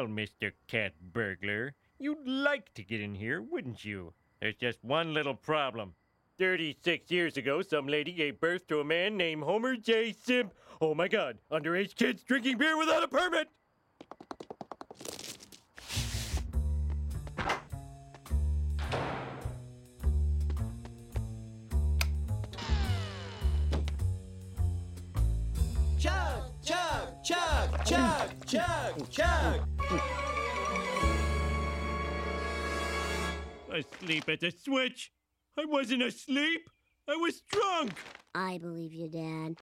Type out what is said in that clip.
Well, Mr. Cat Burglar, you'd like to get in here, wouldn't you? There's just one little problem. 36 years ago, some lady gave birth to a man named Homer J. Simp. Oh my god, underage kids drinking beer without a permit! Chug, chug, chug, chug, chug, chug. Asleep at the switch? I wasn't asleep. I was drunk. I believe you, Dad.